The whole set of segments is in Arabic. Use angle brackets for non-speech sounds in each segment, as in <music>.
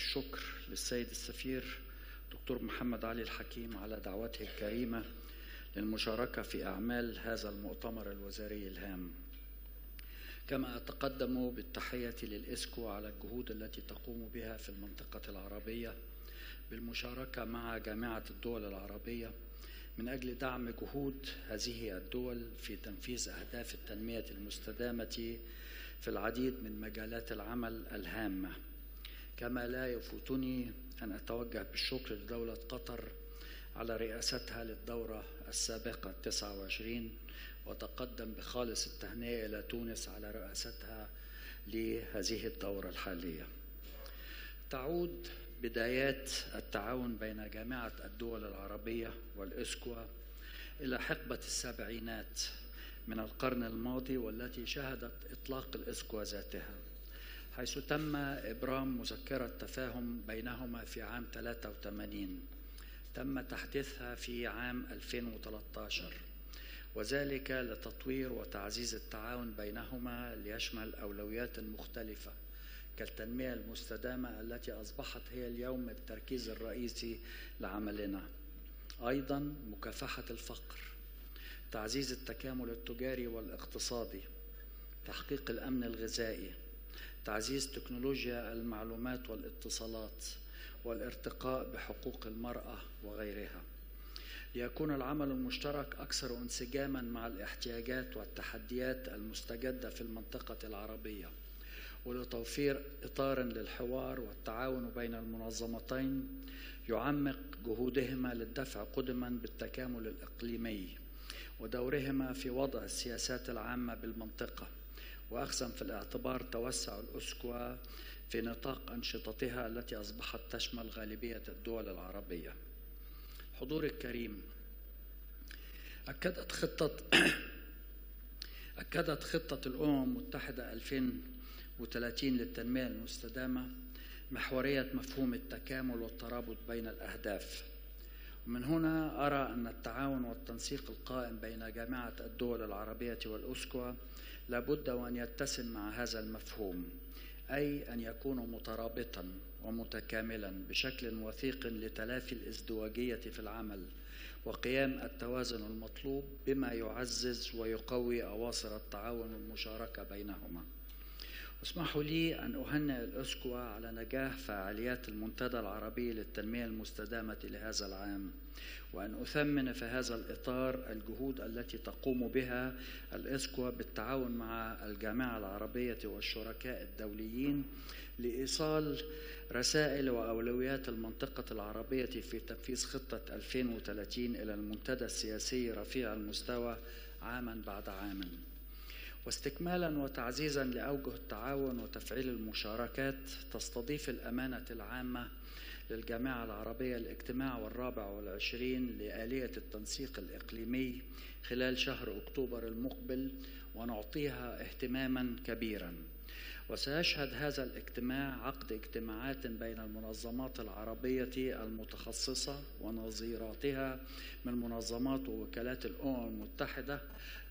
الشكر للسيد السفير دكتور محمد علي الحكيم على دعوته الكريمة للمشاركة في أعمال هذا المؤتمر الوزاري الهام. كما أتقدم بالتحية للإسكو على الجهود التي تقوم بها في المنطقة العربية بالمشاركة مع جامعة الدول العربية من أجل دعم جهود هذه الدول في تنفيذ أهداف التنمية المستدامة في العديد من مجالات العمل الهامة. كما لا يفوتني أن أتوجه بالشكر لدولة قطر على رئاستها للدورة السابقة 29 وتقدم بخالص التهنئة إلى تونس على رئاستها لهذه الدورة الحالية. تعود بدايات التعاون بين جامعة الدول العربية والإسكوا إلى حقبة السبعينات من القرن الماضي والتي شهدت إطلاق الإسكوا ذاتها. حيث تم إبرام مذكرة تفاهم بينهما في عام 83 تم تحديثها في عام 2013 وذلك لتطوير وتعزيز التعاون بينهما ليشمل أولويات مختلفة كالتنمية المستدامة التي أصبحت هي اليوم التركيز الرئيسي لعملنا. أيضا مكافحة الفقر تعزيز التكامل التجاري والاقتصادي تحقيق الأمن الغذائي تعزيز تكنولوجيا المعلومات والاتصالات والارتقاء بحقوق المرأة وغيرها. ليكون العمل المشترك أكثر انسجاما مع الاحتياجات والتحديات المستجدة في المنطقة العربية ولتوفير إطار للحوار والتعاون بين المنظمتين يعمق جهودهما للدفع قدما بالتكامل الإقليمي ودورهما في وضع السياسات العامة بالمنطقة. وأخذا في الاعتبار توسع الأسكوا في نطاق أنشطتها التي أصبحت تشمل غالبية الدول العربية. حضور الكريم. أكدت خطة <coughs> أكدت خطة الأمم المتحدة 2030 للتنمية المستدامة محورية مفهوم التكامل والترابط بين الأهداف. ومن هنا أرى أن التعاون والتنسيق القائم بين جامعة الدول العربية والأسكوا لابد وأن يتسم مع هذا المفهوم أي أن يكون مترابطا ومتكاملا بشكل وثيق لتلافي الإزدواجية في العمل وقيام التوازن المطلوب بما يعزز ويقوي أواصر التعاون والمشاركة بينهما. اسمحوا لي أن أهنئ الأسكوا على نجاح فعاليات المنتدى العربي للتنمية المستدامة لهذا العام وأن أثمن في هذا الإطار الجهود التي تقوم بها الإسكوا بالتعاون مع الجامعة العربية والشركاء الدوليين لإيصال رسائل وأولويات المنطقة العربية في تنفيذ خطة 2030 إلى المنتدى السياسي رفيع المستوى عاما بعد عام واستكمالا وتعزيزا لأوجه التعاون وتفعيل المشاركات تستضيف الأمانة العامة للجامعة العربية الاجتماع والرابع والعشرين لآلية التنسيق الإقليمي خلال شهر أكتوبر المقبل. ونعطيها اهتماما كبيرا. وسيشهد هذا الاجتماع عقد اجتماعات بين المنظمات العربية المتخصصة ونظيراتها من منظمات ووكالات الأمم المتحدة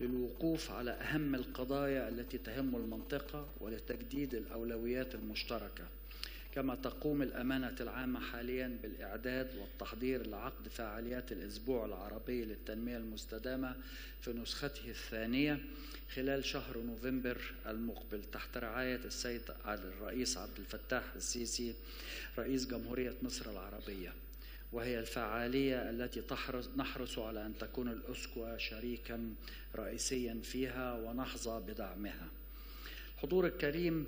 للوقوف على أهم القضايا التي تهم المنطقة ولتجديد الأولويات المشتركة. كما تقوم الأمانة العامة حاليا بالإعداد والتحضير لعقد فعاليات الأسبوع العربي للتنمية المستدامة في نسخته الثانية خلال شهر نوفمبر المقبل تحت رعاية السيد الرئيس عبد الفتاح السيسي رئيس جمهورية مصر العربية. وهي الفعالية التي تحرص نحرص على أن تكون الأسكوا شريكا رئيسيا فيها ونحظى بدعمها. حضور الكريم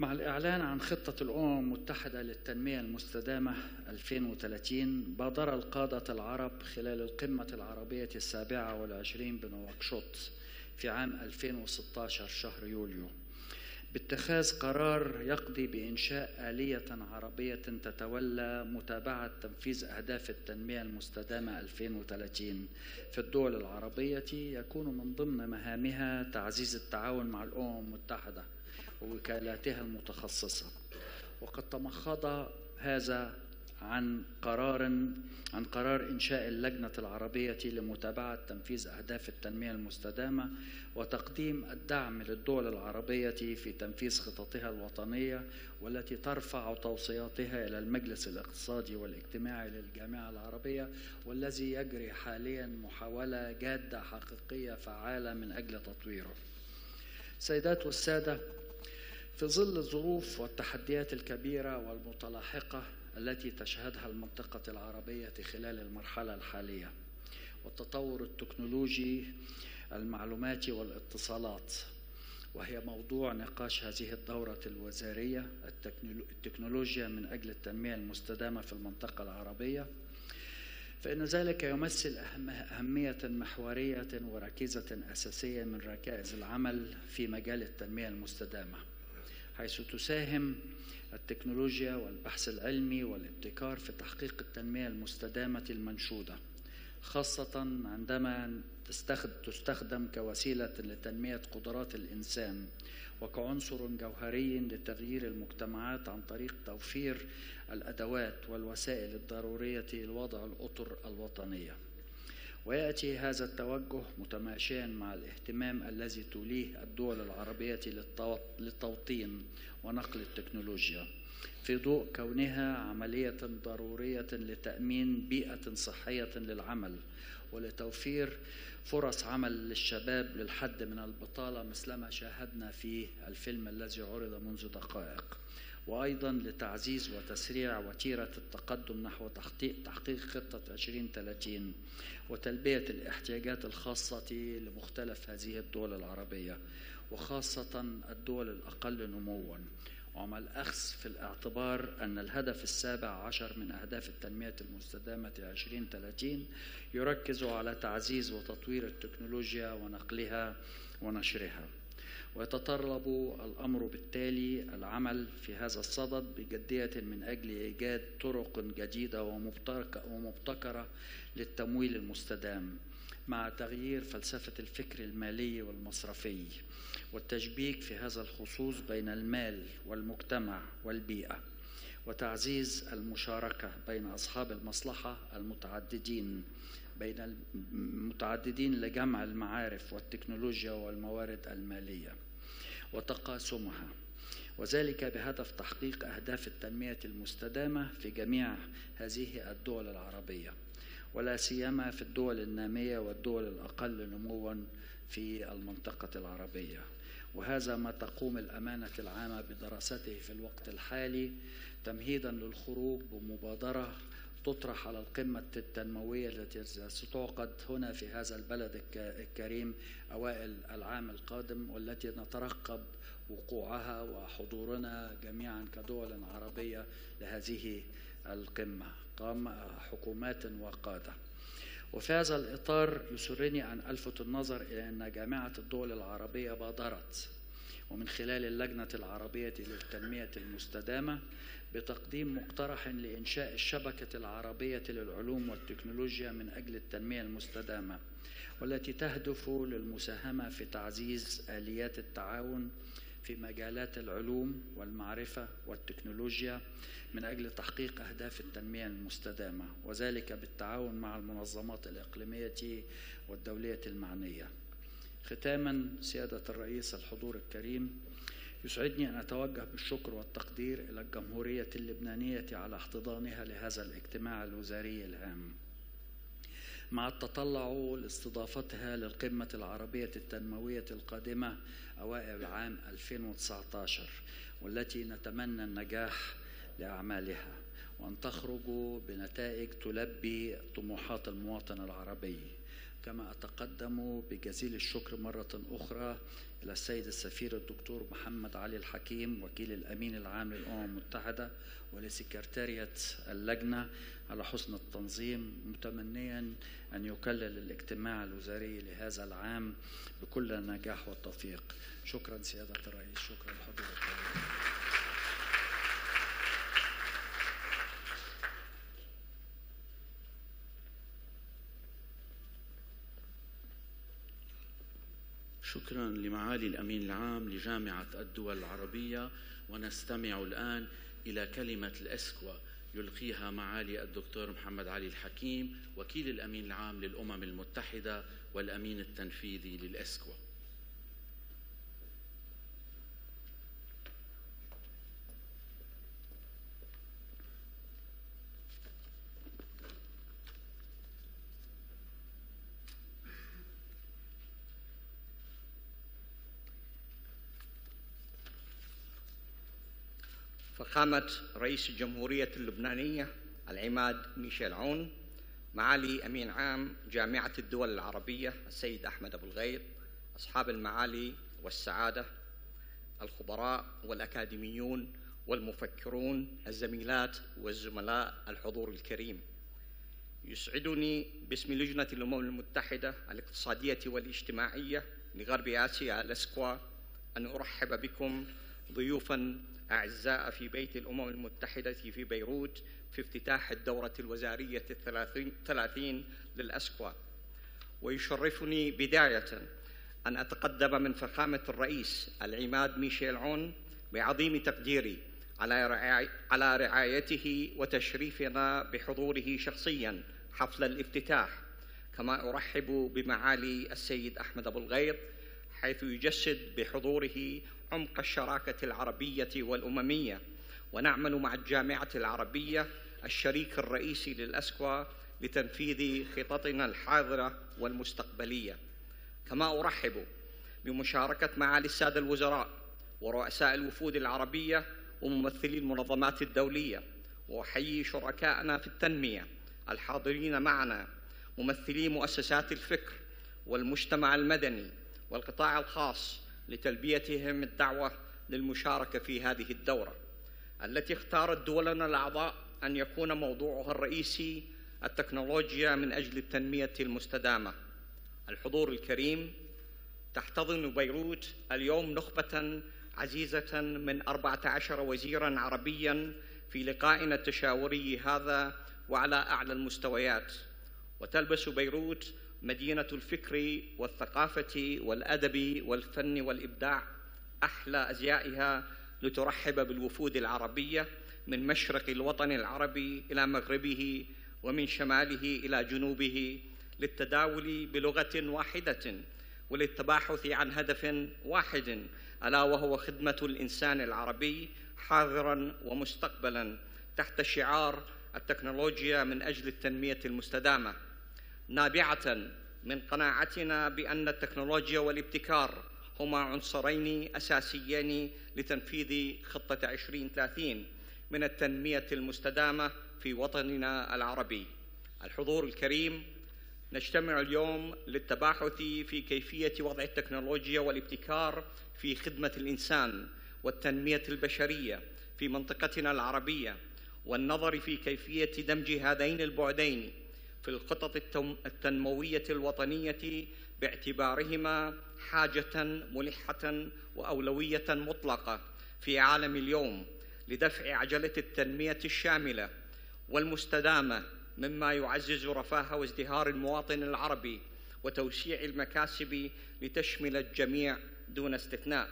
مع الإعلان عن خطة الأمم المتحدة للتنمية المستدامة 2030 بادر القادة العرب خلال القمة العربية السابعة والعشرين بنواكشوط في عام 2016 شهر يوليو. باتخاذ قرار يقضي بإنشاء آلية عربية تتولى متابعة تنفيذ أهداف التنمية المستدامة 2030 في الدول العربية يكون من ضمن مهامها تعزيز التعاون مع الأمم المتحدة. ووكالاتها المتخصصة وقد تمخض هذا عن قرار عن قرار إنشاء اللجنة العربية لمتابعة تنفيذ أهداف التنمية المستدامة وتقديم الدعم للدول العربية في تنفيذ خططها الوطنية والتي ترفع توصياتها إلى المجلس الاقتصادي والاجتماعي للجامعة العربية والذي يجري حاليا محاولة جادة حقيقية فعالة من أجل تطويره. سيدات والسادة في ظل الظروف والتحديات الكبيرة والمتلاحقة التي تشهدها المنطقة العربية خلال المرحلة الحالية والتطور التكنولوجي المعلوماتي والاتصالات. وهي موضوع نقاش هذه الدورة الوزارية التكنولوجيا من أجل التنمية المستدامة في المنطقة العربية. فإن ذلك يمثل أهمية محورية وركيزة أساسية من ركائز العمل في مجال التنمية المستدامة. حيث تساهم التكنولوجيا والبحث العلمي والابتكار في تحقيق التنمية المستدامة المنشودة خاصة عندما تستخدم كوسيلة لتنمية قدرات الإنسان وكعنصر جوهري لتغيير المجتمعات عن طريق توفير الأدوات والوسائل الضرورية لوضع الأطر الوطنية. ويأتي هذا التوجه متماشيا مع الاهتمام الذي توليه الدول العربية للتوطين ونقل التكنولوجيا في ضوء كونها عملية ضرورية لتأمين بيئة صحية للعمل ولتوفير فرص عمل للشباب للحد من البطالة مثلما شاهدنا في الفيلم الذي عرض منذ دقائق. وأيضا لتعزيز وتسريع وتيرة التقدم نحو تحقيق خطة 2030 وتلبية الاحتياجات الخاصة لمختلف هذه الدول العربية وخاصة الدول الأقل نموا. ومع الأخذ في الاعتبار أن الهدف السابع عشر من أهداف التنمية المستدامة 2030 يركز على تعزيز وتطوير التكنولوجيا ونقلها ونشرها. ويتطلب الأمر بالتالي العمل في هذا الصدد بجدية من أجل إيجاد طرق جديدة ومبتكرة للتمويل المستدام مع تغيير فلسفة الفكر المالي والمصرفي والتشبيك في هذا الخصوص بين المال والمجتمع والبيئة وتعزيز المشاركة بين أصحاب المصلحة المتعددين. بين المتعددين لجمع المعارف والتكنولوجيا والموارد المالية وتقاسمها. وذلك بهدف تحقيق أهداف التنمية المستدامة في جميع هذه الدول العربية ولا سيما في الدول النامية والدول الأقل نموا في المنطقة العربية. وهذا ما تقوم الأمانة العامة بدراسته في الوقت الحالي تمهيدا للخروج بمبادرة تطرح على القمة التنموية التي ستعقد هنا في هذا البلد الكريم أوائل العام القادم والتي نترقب وقوعها وحضورنا جميعا كدول عربية لهذه القمة. قام حكومات وقادة. وفي هذا الإطار يسرني أن ألفت النظر إلى أن جامعة الدول العربية بادرت. ومن خلال اللجنة العربية للتنمية المستدامة بتقديم مقترح لإنشاء الشبكة العربية للعلوم والتكنولوجيا من أجل التنمية المستدامة والتي تهدف للمساهمة في تعزيز آليات التعاون في مجالات العلوم والمعرفة والتكنولوجيا من أجل تحقيق أهداف التنمية المستدامة وذلك بالتعاون مع المنظمات الإقليمية والدولية المعنية. ختاما سيادة الرئيس الحضور الكريم يسعدني أن أتوجه بالشكر والتقدير إلى الجمهورية اللبنانية على احتضانها لهذا الاجتماع الوزاري الهام. مع التطلع لاستضافتها للقمة العربية التنموية القادمة أوائل عام 2019 والتي نتمنى النجاح لأعمالها. وأن تخرج بنتائج تلبي طموحات المواطن العربي. كما أتقدم بجزيل الشكر مرة أخرى إلى السيد السفير الدكتور محمد علي الحكيم وكيل الأمين العام للأمم المتحدة ولسكرتارية اللجنة على حسن التنظيم متمنيا أن يكلل الاجتماع الوزاري لهذا العام بكل نجاح وتوفيق. شكرا سيادة الرئيس شكرا حضورك شكرا لمعالي الأمين العام لجامعة الدول العربية ونستمع الآن إلى كلمة الاسكوا يلقيها معالي الدكتور محمد علي الحكيم وكيل الأمين العام للأمم المتحدة والأمين التنفيذي للإسكوا فخامة رئيس الجمهورية اللبنانية العماد ميشيل عون معالي أمين عام جامعة الدول العربية السيد أحمد أبو الغيط أصحاب المعالي والسعادة الخبراء والأكاديميون والمفكرون الزميلات والزملاء الحضور الكريم. يسعدني باسم لجنة الأمم المتحدة الاقتصادية والاجتماعية لغرب آسيا الأسكوا أن أرحب بكم ضيوفا أعزاء في بيت الأمم المتحدة في بيروت في افتتاح الدورة الوزارية الثلاثين للأسكوا ويشرفني بداية أن أتقدم من فخامة الرئيس العماد ميشيل عون بعظيم تقديري على رعايته وتشريفنا بحضوره شخصيا حفل الافتتاح. كما أرحب بمعالي السيد أحمد أبو الغيط حيث يجسد بحضوره عمق الشراكة العربية والأممية ونعمل مع الجامعة العربية الشريك الرئيسي للأسكوا لتنفيذ خططنا الحاضرة والمستقبلية. كما أرحب بمشاركة معالي السادة الوزراء ورؤساء الوفود العربية وممثلي المنظمات الدولية وأحيي شركائنا في التنمية الحاضرين معنا ممثلي مؤسسات الفكر والمجتمع المدني والقطاع الخاص لتلبيتهم الدعوة للمشاركة في هذه الدورة التي اختارت دولنا الأعضاء أن يكون موضوعها الرئيسي التكنولوجيا من أجل التنمية المستدامة. الحضور الكريم تحتضن بيروت اليوم نخبة عزيزة من 14 وزيرا عربيا في لقائنا التشاوري هذا وعلى أعلى المستويات. وتلبس بيروت مدينة الفكر والثقافة والأدب والفن والإبداع أحلى أزيائها لترحب بالوفود العربية من مشرق الوطن العربي إلى مغربه ومن شماله إلى جنوبه للتداول بلغة واحدة وللتباحث عن هدف واحد ألا وهو خدمة الإنسان العربي حاضرا ومستقبلا تحت شعار التكنولوجيا من أجل التنمية المستدامة. نابعة من قناعتنا بأن التكنولوجيا والابتكار هما عنصرين أساسيين لتنفيذ خطة 2030 من التنمية المستدامة في وطننا العربي. الحضور الكريم نجتمع اليوم للتباحث في كيفية وضع التكنولوجيا والابتكار في خدمة الإنسان والتنمية البشرية في منطقتنا العربية والنظر في كيفية دمج هذين البعدين في الخطط التنموية الوطنية باعتبارهما حاجة ملحة وأولوية مطلقة في عالم اليوم لدفع عجلة التنمية الشاملة والمستدامة مما يعزز رفاه وازدهار المواطن العربي وتوسيع المكاسب لتشمل الجميع دون استثناء.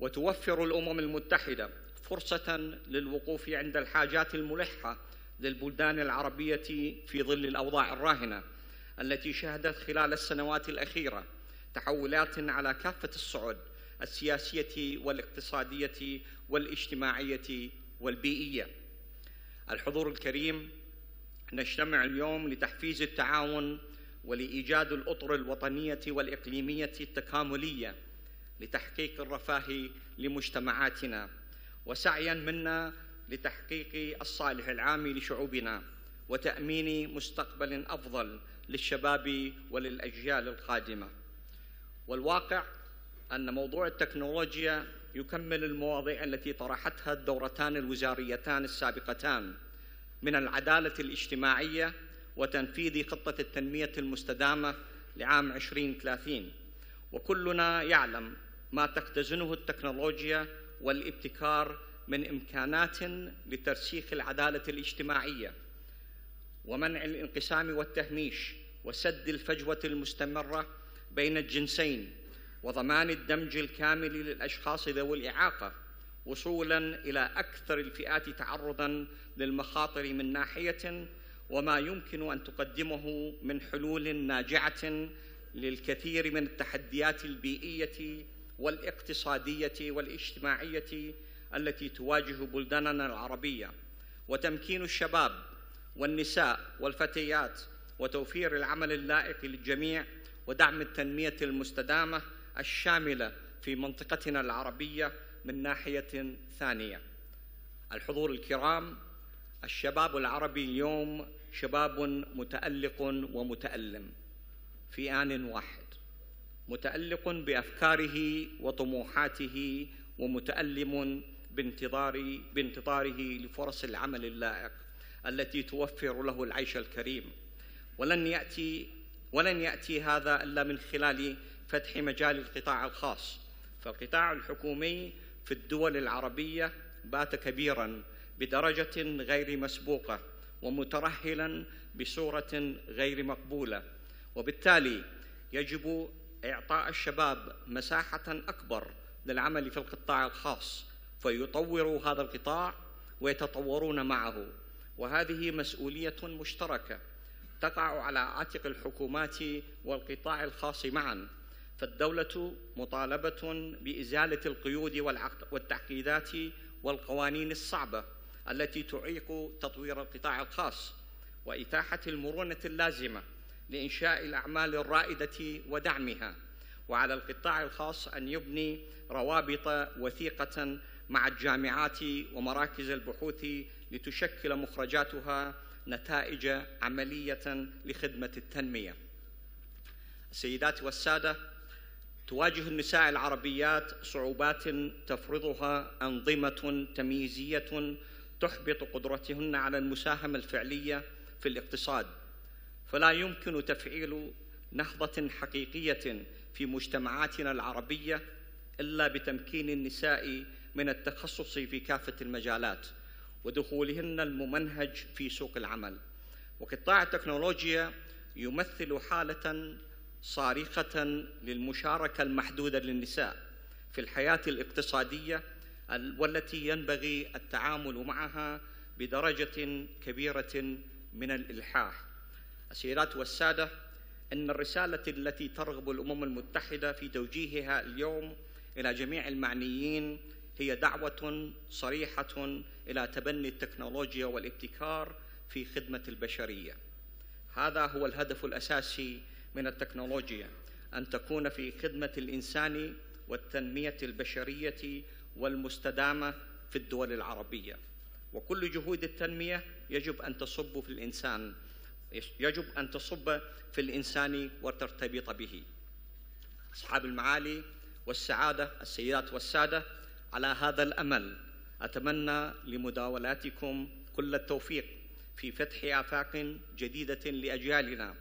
وتوفر الأمم المتحدة فرصة للوقوف عند الحاجات الملحة للبلدان العربية في ظل الأوضاع الراهنة التي شهدت خلال السنوات الأخيرة تحولات على كافة الصعد السياسية والاقتصادية والاجتماعية والبيئية. الحضور الكريم نجتمع اليوم لتحفيز التعاون ولإيجاد الأطر الوطنية والإقليمية التكاملية لتحقيق الرفاه لمجتمعاتنا. وسعيا منا لتحقيق الصالح العام لشعوبنا وتأمين مستقبل أفضل للشباب وللأجيال القادمة. والواقع أن موضوع التكنولوجيا يكمل المواضيع التي طرحتها الدورتان الوزاريتان السابقتان من العدالة الاجتماعية وتنفيذ خطة التنمية المستدامة لعام 2030 وكلنا يعلم ما تختزنه التكنولوجيا والابتكار من إمكانات لترسيخ العدالة الاجتماعية ومنع الانقسام والتهميش وسد الفجوة المستمرة بين الجنسين وضمان الدمج الكامل للأشخاص ذوي الإعاقة وصولا إلى أكثر الفئات تعرضا للمخاطر من ناحية وما يمكن أن تقدمه من حلول ناجعة للكثير من التحديات البيئية والاقتصادية والاجتماعية التي تواجه بلداننا العربية وتمكين الشباب والنساء والفتيات وتوفير العمل اللائق للجميع ودعم التنمية المستدامة الشاملة في منطقتنا العربية من ناحية ثانية. الحضور الكرام الشباب العربي اليوم شباب متألق ومتألم في آن واحد متألق بأفكاره وطموحاته ومتألم بانتظار بانتظاره لفرص العمل اللائق التي توفر له العيش الكريم. ولن ياتي ولن يأتي هذا إلا من خلال فتح مجال القطاع الخاص. فالقطاع الحكومي في الدول العربية بات كبيرا بدرجة غير مسبوقة ومترهلا بصورة غير مقبولة. وبالتالي يجب إعطاء الشباب مساحة أكبر للعمل في القطاع الخاص. فيطوروا هذا القطاع ويتطورون معه. وهذه مسؤولية مشتركة تقع على عاتق الحكومات والقطاع الخاص معا. فالدولة مطالبة بإزالة القيود والتعقيدات والقوانين الصعبة التي تعيق تطوير القطاع الخاص وإتاحة المرونة اللازمة لإنشاء الأعمال الرائدة ودعمها. وعلى القطاع الخاص أن يبني روابط وثيقة مع الجامعات ومراكز البحوث لتشكل مخرجاتها نتائج عملية لخدمة التنمية. السيدات والسادة تواجه النساء العربيات صعوبات تفرضها أنظمة تمييزية تحبط قدرتهن على المساهمة الفعلية في الاقتصاد. فلا يمكن تفعيل نهضة حقيقية في مجتمعاتنا العربية إلا بتمكين النساء من التخصص في كافة المجالات ودخولهن الممنهج في سوق العمل. وقطاع التكنولوجيا يمثل حالة صارخة للمشاركة المحدودة للنساء في الحياة الاقتصادية والتي ينبغي التعامل معها بدرجة كبيرة من الإلحاح. السيدات والسادة إن الرسالة التي ترغب الأمم المتحدة في توجيهها اليوم إلى جميع المعنيين هي دعوة صريحة إلى تبني التكنولوجيا والابتكار في خدمة البشرية. هذا هو الهدف الأساسي من التكنولوجيا أن تكون في خدمة الإنسان والتنمية البشرية والمستدامة في الدول العربية. وكل جهود التنمية يجب أن تصب في الإنسان يجب أن تصب في الإنسان وترتبط به. أصحاب المعالي والسعادة السيدات والسادة على هذا الأمل. أتمنى لمداولاتكم كل التوفيق في فتح آفاق جديدة لأجيالنا.